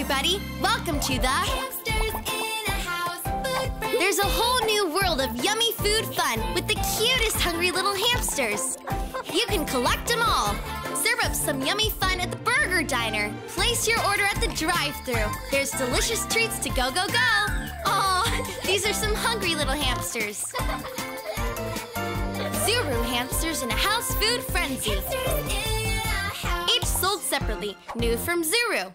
everybody! Welcome to the There's a whole new world of yummy food fun with the cutest hungry little hamsters. You can collect them all. Serve up some yummy fun at the Burger Diner. Place your order at the drive-thru. There's delicious treats to go, go, go. Aw, these are some hungry little hamsters. Zuru hamsters in a house food frenzy. Each sold separately. New from Zuru.